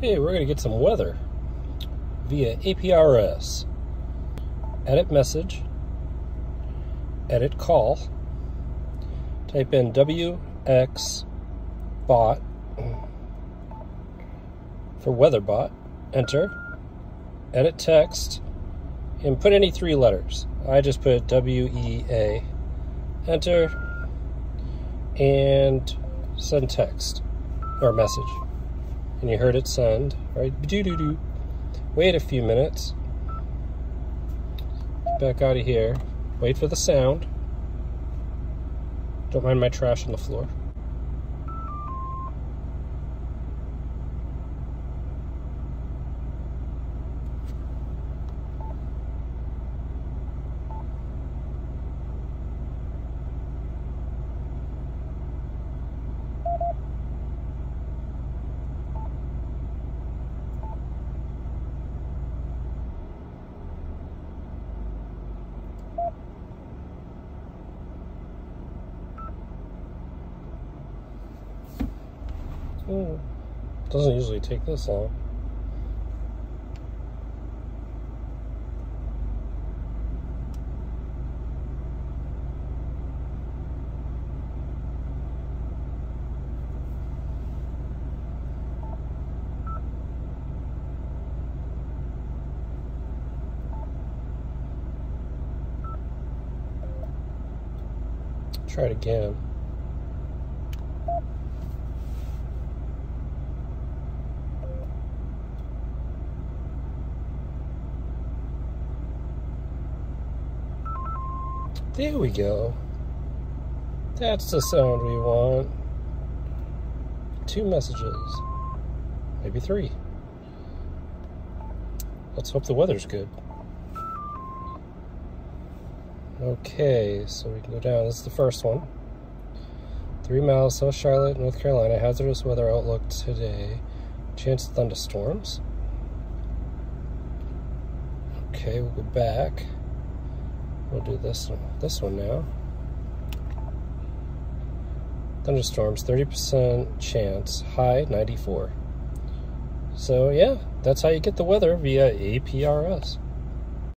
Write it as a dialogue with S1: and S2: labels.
S1: Hey, we're going to get some weather via APRS. Edit message, edit call, type in WX bot for weatherbot, enter, edit text, and put any three letters. I just put W E A, enter, and send text or message and you heard it send, right? Doo doo doo. Wait a few minutes. Back out of here. Wait for the sound. Don't mind my trash on the floor. Oh, doesn't usually take this long. Try it again. There we go. That's the sound we want. Two messages. Maybe three. Let's hope the weather's good. Okay, so we can go down. This is the first one. Three miles, South Charlotte, North Carolina. Hazardous weather outlook today. Chance of thunderstorms. Okay, we'll go back. We'll do this one, this one now. Thunderstorms, 30% chance, high 94. So yeah, that's how you get the weather via APRS.